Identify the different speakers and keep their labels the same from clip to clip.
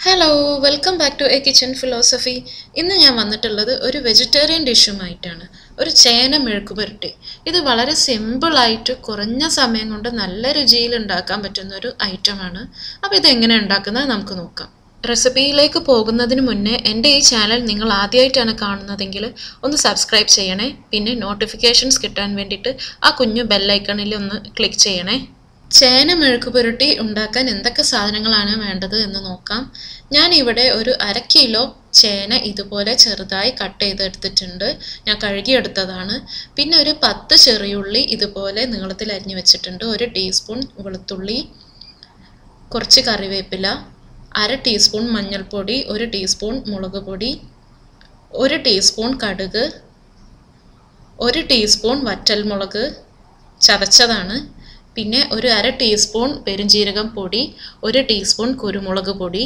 Speaker 1: Hello welcome back to a kitchen philosophy ഇന്ന് ഞാൻ വന്നിട്ടുള്ളത് ഒരു വെജിറ്റേറിയൻ ഡിഷുമായിട്ടാണ് ഒരു ചേന മെഴുക്ക് പുരട്ടി. ഇത് വളരെ സിമ്പിളായിട്ട് കുറഞ്ഞ സമയം കൊണ്ട് നല്ല രുചിയിൽ ഉണ്ടാക്കാൻ പറ്റുന്ന ഒരു ഐറ്റമാണ് അപ്പോൾ ഇത് എങ്ങനെ ഉണ്ടാക്കുന്നത് നമുക്ക് നോക്കാം. റെസിപ്പിയിലേക്ക് പോകുന്നതിന് മുന്നേ എന്റെ ഈ ചാനൽ നിങ്ങൾ ആദ്യമായിട്ടാണ് കാണുന്നതെങ്കിൽ ഒന്ന് സബ്സ്ക്രൈബ് ചെയ്യണേ. പിന്നെ നോട്ടിഫിക്കേഷൻസ് കിട്ടാൻ വേണ്ടിയിട്ട് ആ കുഞ്ഞു ബെല്ലൈക്കണിൽ ഒന്ന് ക്ലിക്ക് ചെയ്യണേ. ചേന മെഴുക്ക് പുരട്ടി ഉണ്ടാക്കാൻ എന്തൊക്കെ സാധനങ്ങളാണ് വേണ്ടത് എന്ന് നോക്കാം. ഞാൻ ഇവിടെ ഒരു അര കിലോ ചേന ഇതുപോലെ ചെറുതായി കട്ട് ചെയ്തെടുത്തിട്ടുണ്ട്. ഞാൻ കഴുകിയെടുത്തതാണ്. പിന്നെ ഒരു പത്ത് ചെറിയുള്ളി ഇതുപോലെ നീളത്തിൽ അരിഞ്ഞു വെച്ചിട്ടുണ്ട്. ഒരു ടീസ്പൂൺ വെളുത്തുള്ളി കുറച്ച് കറിവേപ്പില അര ടീസ്പൂൺ മഞ്ഞൾപ്പൊടി ഒരു ടീസ്പൂൺ മുളക് പൊടി ഒരു ടീസ്പൂൺ കടുക് ഒരു ടീസ്പൂൺ വറ്റൽമുളക്. ചതച്ചതാണ്. പിന്നെ ഒരു അര ടീസ്പൂൺ പെരുംജീരകം പൊടി ഒരു ടീസ്പൂൺ കുരുമുളക് പൊടി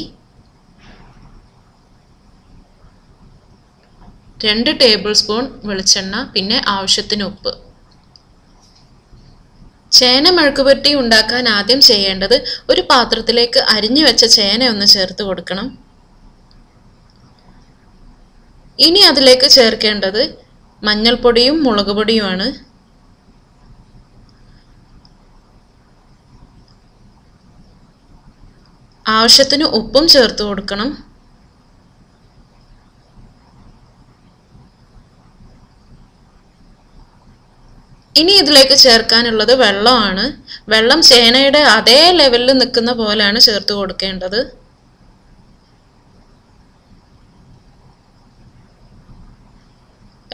Speaker 1: രണ്ട് ടേബിൾ സ്പൂൺ വെളിച്ചെണ്ണ പിന്നെ ആവശ്യത്തിന് ഉപ്പ്. ചേന മെഴുക്കുപുരട്ടി ഉണ്ടാക്കാൻ ആദ്യം ചെയ്യേണ്ടത് ഒരു പാത്രത്തിലേക്ക് അരിഞ്ഞു വെച്ച ചേന ഒന്ന് ചേർത്ത് കൊടുക്കണം. ഇനി അതിലേക്ക് ചേർക്കേണ്ടത് മഞ്ഞൾപ്പൊടിയും മുളക് പൊടിയുമാണ് ആവശ്യത്തിന് ഉപ്പും ചേർത്ത് കൊടുക്കണം. ഇനി ഇതിലേക്ക് ചേർക്കാനുള്ളത് വെള്ളമാണ്. വെള്ളം ചേനയുടെ അതേ ലെവലിൽ നിൽക്കുന്ന പോലെയാണ് ചേർത്ത് കൊടുക്കേണ്ടത്.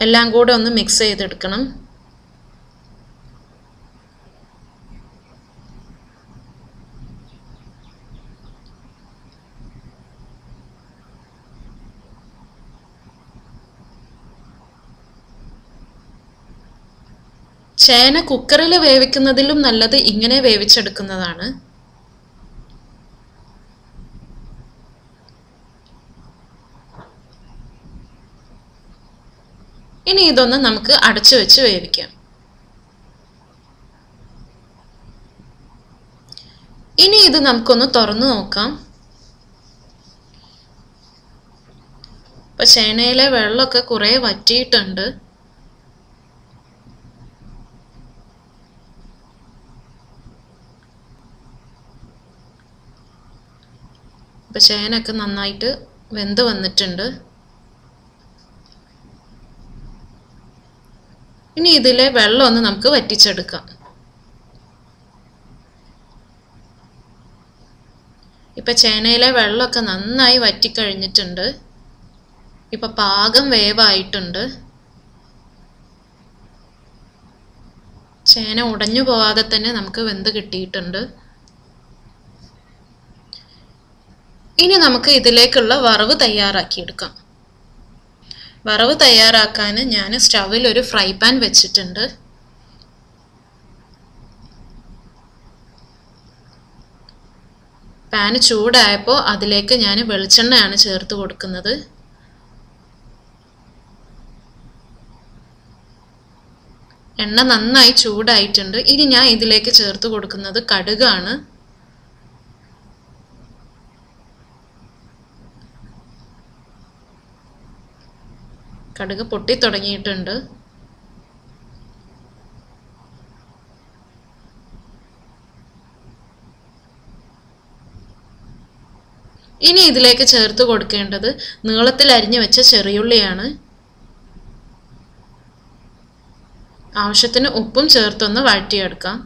Speaker 1: എല്ലാം കൂടെ ഒന്ന് മിക്സ് ചെയ്തെടുക്കണം. ചേന കുക്കറിൽ വേവിക്കുന്നതിലും നല്ലത് ഇങ്ങനെ വേവിച്ചെടുക്കുന്നതാണ്. ഇനി ഇതൊന്ന് നമുക്ക് അടച്ചു വെച്ച് വേവിക്കാം. ഇനി ഇത് നമുക്കൊന്ന് തുറന്നു നോക്കാം. ഇപ്പൊ ചേനയിലെ വെള്ളമൊക്കെ കുറെ വറ്റിയിട്ടുണ്ട്. ഇപ്പം ചേനയൊക്കെ നന്നായിട്ട് വെന്ത് വന്നിട്ടുണ്ട്. ഇനി ഇതിലെ വെള്ളം ഒന്ന് നമുക്ക് വറ്റിച്ചെടുക്കാം. ഇപ്പം ചേനയിലെ വെള്ളമൊക്കെ നന്നായി വറ്റിക്കഴിഞ്ഞിട്ടുണ്ട്. ഇപ്പം പാകം വേവായിട്ടുണ്ട്. ചേന ഉടഞ്ഞു പോവാതെ തന്നെ നമുക്ക് വെന്ത് കിട്ടിയിട്ടുണ്ട്. ഇനി നമുക്ക് ഇതിലേക്കുള്ള വറവ് തയ്യാറാക്കിയെടുക്കാം. വറവ് തയ്യാറാക്കാൻ ഞാൻ സ്റ്റവിൽ ഒരു ഫ്രൈ പാൻ വെച്ചിട്ടുണ്ട്. പാൻ ചൂടായപ്പോൾ അതിലേക്ക് ഞാൻ വെളിച്ചെണ്ണയാണ് ചേർത്ത് കൊടുക്കുന്നത്. എണ്ണ നന്നായി ചൂടായിട്ടുണ്ട്. ഇനി ഞാൻ ഇതിലേക്ക് ചേർത്ത് കൊടുക്കുന്നത് കടുകാണ്. കടുക് പൊട്ടി തുടങ്ങിയിട്ടുണ്ട്. ഇനി ഇതിലേക്ക് ചേർത്ത് കൊടുക്കേണ്ടത് നീളത്തിൽ അരിഞ്ഞു വെച്ച ചെറിയുള്ളിയാണ്. ആവശ്യത്തിന് ഉപ്പും ചേർത്തൊന്ന് വഴറ്റിയെടുക്കാം.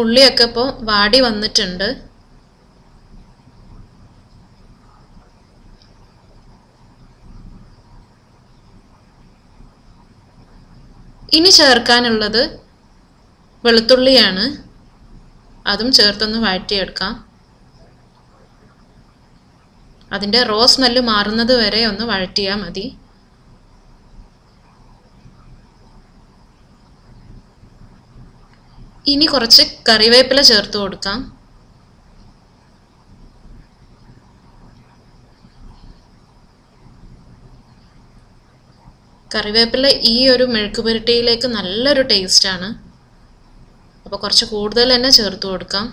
Speaker 1: ഉള്ളിയൊക്കെ ഇപ്പോൾ വാടി വന്നിട്ടുണ്ട്. ഇനി ചേർക്കാനുള്ളത് വെളുത്തുള്ളിയാണ്. അതും ചേർത്തൊന്ന് വഴറ്റിയെടുക്കാം. അതിന്റെ റോസ് സ്മെല്ല് മാറുന്നത് വരെ ഒന്ന് വഴറ്റിയാൽ മതി. ഇനി കുറച്ച് കറിവേപ്പില ചേർത്ത് കൊടുക്കാം. കറിവേപ്പില ഈ ഒരു മെഴുക്ക് പുരട്ടിയിലേക്ക് നല്ലൊരു ടേസ്റ്റാണ് അപ്പോൾ കുറച്ച് കൂടുതൽ തന്നെ ചേർത്ത് കൊടുക്കാം.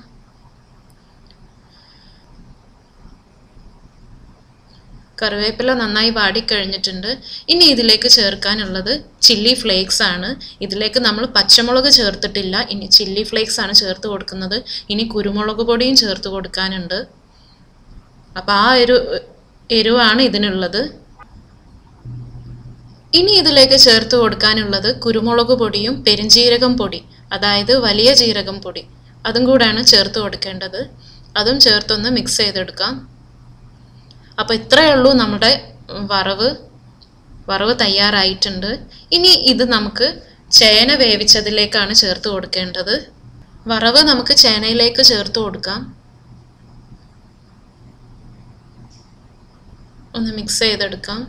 Speaker 1: കറിവേപ്പില നന്നായി വാടിക്കഴിഞ്ഞിട്ടുണ്ട്. ഇനി ഇതിലേക്ക് ചേർക്കാനുള്ളത് ചില്ലി ഫ്ലേക്സ് ആണ്. ഇതിലേക്ക് നമ്മൾ പച്ചമുളക് ചേർത്തിട്ടില്ല. ഇനി ചില്ലി ഫ്ലേക്സ് ആണ് ചേർത്ത് കൊടുക്കുന്നത്. ഇനി കുരുമുളക് പൊടിയും ചേർത്ത് കൊടുക്കാനുണ്ട്. അപ്പോൾ ആ ഒരു എരിവാണ് ഇതിനുള്ളത്. ഇനി ഇതിലേക്ക് ചേർത്ത് കൊടുക്കാനുള്ളത് കുരുമുളക് പൊടിയും പെരുംജീരകം പൊടി അതായത് വലിയ ജീരകം പൊടി. അതും കൂടാണ് ചേർത്ത് കൊടുക്കേണ്ടത്. അതും ചേർത്തൊന്ന് മിക്സ് ചെയ്തെടുക്കാം. അപ്പോൾ ഇത്രയേ ഉള്ളൂ നമ്മുടെ വറവ്. വറവ് തയ്യാറായിട്ടുണ്ട്. ഇനി ഇത് നമുക്ക് ചേന വേവിച്ചതിലേക്കാണ് ചേർത്ത് കൊടുക്കേണ്ടത്. വറവ് നമുക്ക് ചേനയിലേക്ക് ചേർത്ത് കൊടുക്കാം. ഒന്ന് മിക്സ് ചെയ്തെടുക്കാം.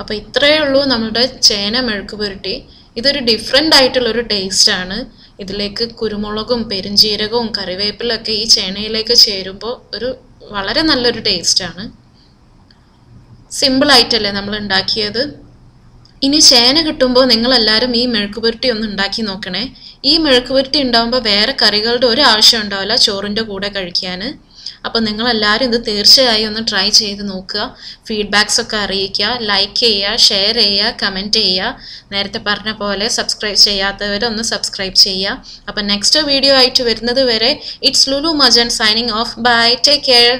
Speaker 1: അപ്പോൾ ഇത്രയേ ഉള്ളൂ നമ്മുടെ ചേന മെഴുക്ക് പുരട്ടി. ഇതൊരു ഡിഫറെന്റ് ആയിട്ടുള്ളൊരു ടേസ്റ്റാണ് ഇതിലേക്ക് കുരുമുളകും പെരുംജീരകവും കറിവേപ്പിലൊക്കെ ഈ ചേനയിലേക്ക് ചേരുമ്പോൾ ഒരു വളരെ നല്ലൊരു ടേസ്റ്റാണ് സിമ്പിളായിട്ടല്ലേ നമ്മൾ ഉണ്ടാക്കിയത്? ഇനി ചേന കിട്ടുമ്പോൾ നിങ്ങളെല്ലാവരും ഈ മെഴുക്ക് പുരട്ടി ഒന്ന് ഉണ്ടാക്കി നോക്കണേ. ഈ മെഴുക്ക് പുരട്ടി ഉണ്ടാകുമ്പോൾ വേറെ കറികളുടെ ഒരു ആവശ്യം ഉണ്ടാവില്ല ചോറിന്റെ കൂടെ കഴിക്കാൻ അപ്പോൾ നിങ്ങളെല്ലാവരും ഇത് തീർച്ചയായും ഒന്ന് ട്രൈ ചെയ്ത് നോക്കുക. ഫീഡ്ബാക്സ് ഒക്കെ അറിയിക്കുക. ലൈക്ക് ചെയ്യുക ഷെയർ ചെയ്യുക കമന്റ് ചെയ്യുക. നേരത്തെ പറഞ്ഞ പോലെ സബ്സ്ക്രൈബ് ചെയ്യാത്തവരൊന്ന് സബ്സ്ക്രൈബ് ചെയ്യുക. അപ്പോൾ നെക്സ്റ്റ് വീഡിയോ ആയിട്ട് വരുന്നത് വരെ it's Lulu മജൻ signing off bye take care